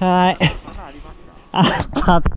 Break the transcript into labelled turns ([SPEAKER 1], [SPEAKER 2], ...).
[SPEAKER 1] はい。あった。